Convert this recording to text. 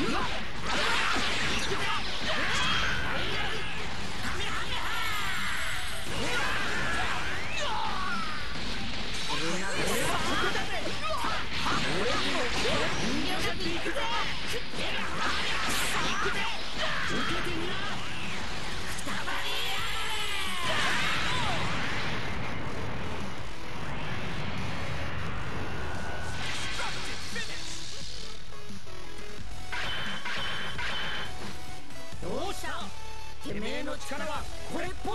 Yeah! てめえの力はこれっぽっ